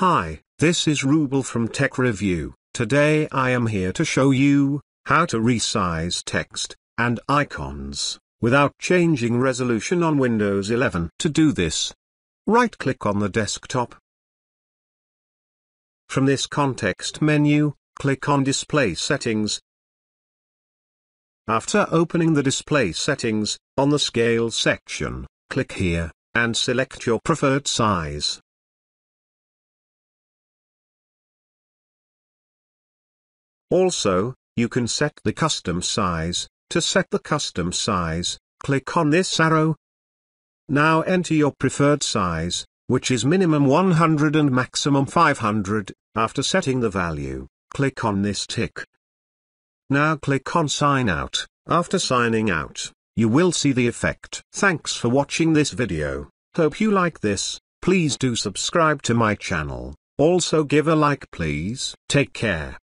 Hi, this is Rubel from Tech Review. Today I am here to show you how to resize text and icons without changing resolution on Windows 11. To do this, right-click on the desktop. From this context menu, click on Display Settings. After opening the Display Settings, on the Scale section, click here, and select your preferred size. Also, you can set the custom size. To set the custom size, click on this arrow. Now enter your preferred size, which is minimum 100 and maximum 500. After setting the value, click on this tick. Now click on sign out. After signing out, you will see the effect. Thanks for watching this video. Hope you like this. Please do subscribe to my channel. Also give a like please. Take care.